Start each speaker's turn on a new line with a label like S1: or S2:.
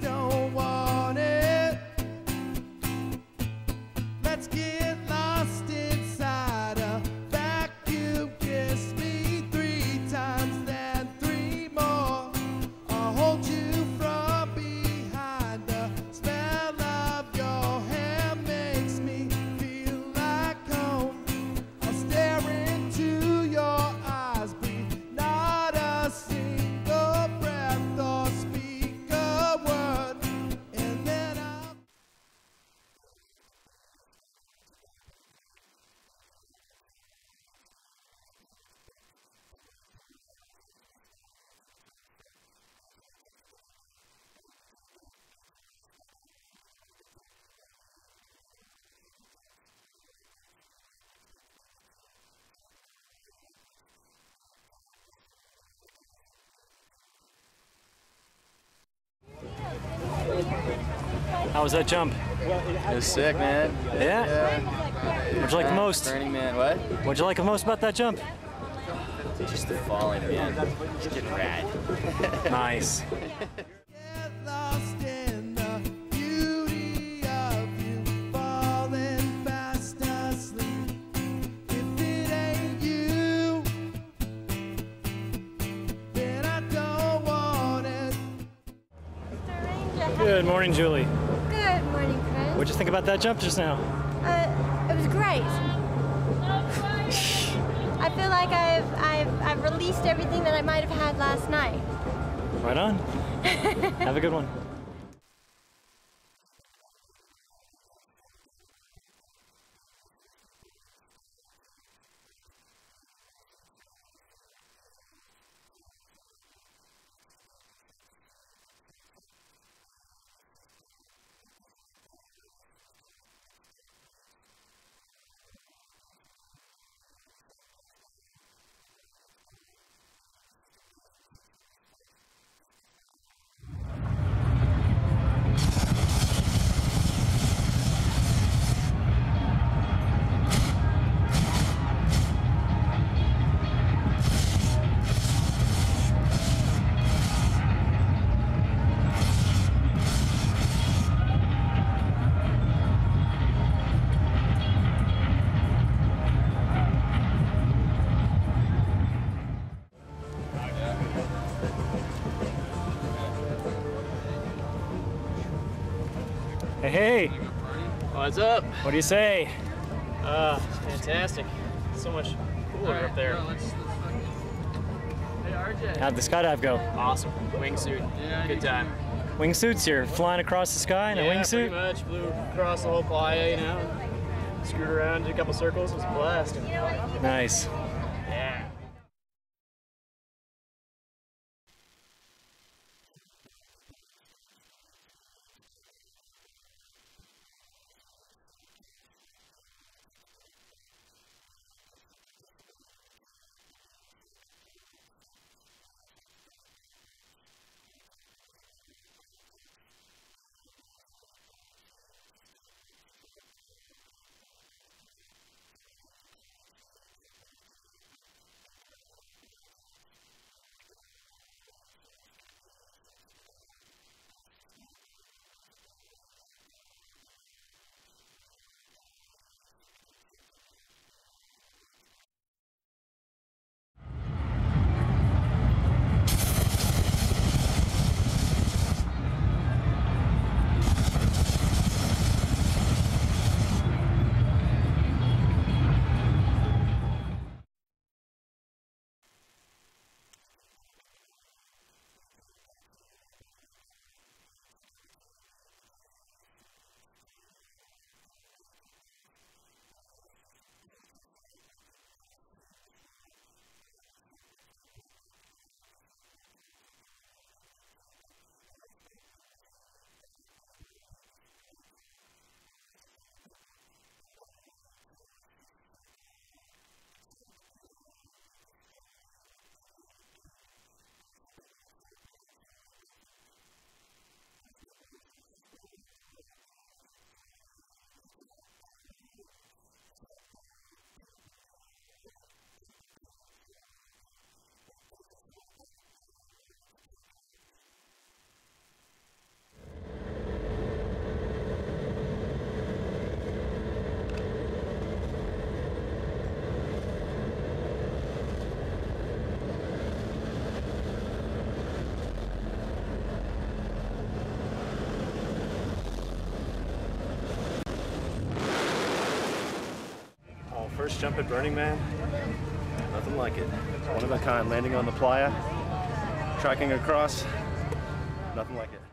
S1: don't How was that jump?
S2: It was sick, man.
S1: Yeah?
S2: Yeah.
S1: What'd you like the most?
S2: Burning Man, what?
S1: What'd you like the most about that jump?
S2: Just the falling, man. Just get rad.
S1: Nice.
S3: Get lost in the beauty of you, falling fast asleep. If it ain't you, then I don't want it.
S4: Mr. Ranger.
S1: Good morning, Julie.
S4: Good morning, Chris.
S1: What'd you think about that jump just now?
S4: Uh, it was great. I feel like I've, I've, I've released everything that I might have had last night.
S1: Right on. Have a good one. Hey, hey,
S5: What's up?
S1: what do you say?
S5: Uh, fantastic. So much cooler up there.
S1: How'd the skydive go?
S5: Awesome. Wingsuit. Good time.
S1: Wingsuits, you're flying across the sky in a
S5: yeah, pretty
S1: wingsuit?
S5: much. Flew across the whole playa, you know. Screwed around, did a couple circles. It was a blast.
S1: Nice.
S6: First jump at Burning Man? Nothing like it. One of a kind, landing on the playa, tracking across. Nothing like it.